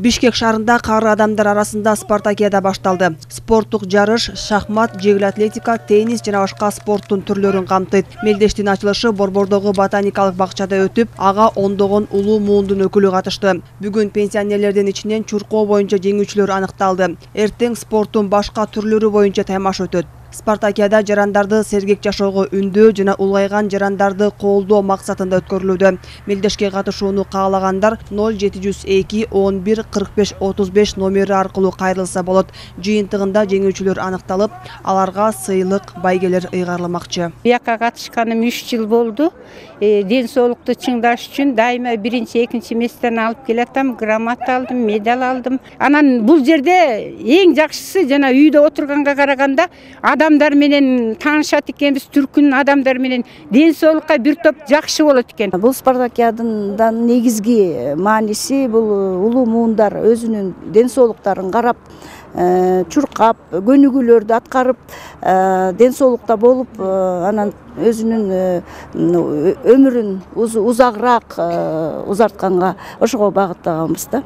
бишкек шаарында кары адамдар арасында спартакиада башталды. Спорттук жарыш шахмат жеңил атлетика теннис жана башка спорттун түрлөрүн камтыйт. Мелдештин ачылышы борбордогу ботаникалык бакчада өтүп ага ондогон улуу муундун өкүлү катышты. Бүгүн пенсионерлердин ичинен чуркоо боюнча жеңүүчүлөр аныкталды. Эртең спорттун башка түрлөрү боюнча таймаш өтөт спартакиада жарандарды сергек жашоого үндөө жана улгайган жарандарды колдоо максатында өткөрүлүүдө мелдешке катышууну каалагандар ноль жети жүз эки он бир кырк беш отуз беш номери аркылуу кайрылса болот. Жыйынтыгында жеңүүчүлөр аныкталып аларга сыйлык байгелер ыйгарылмакчы бияка катышканым үч жыл болду ден соолукту чыңдаш үчүн дайыма биринчи экинчи месттен алып келатам грамота алдым медаль алдым. Анан бул жерде эң жакшысы жана үйдө отурганга караганда адамдар менен таанышат экенбиз түркүнүн адамдары менен ден соолукка бир топ жакшы болот экен бул спартакиаданын негизги мааниси бул улуу муундар өзүнүн ден соолуктарын карап э, чуркап көнүгүүлөрдү аткарып э, ден соолукта болуп э, анан өзүнүн өмүрүн узагыраак узартканга ошого багыттаганбыз да.